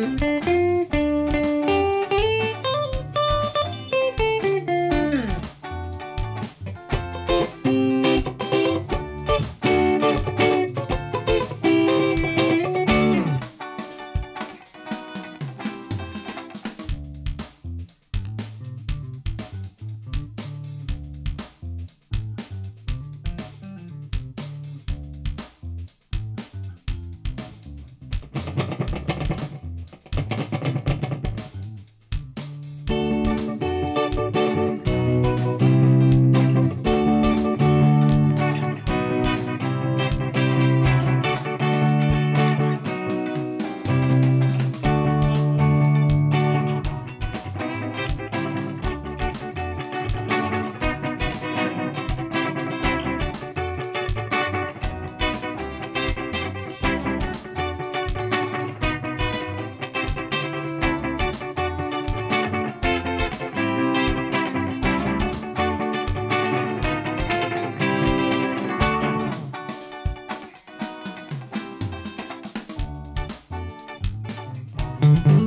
Bye. Bye.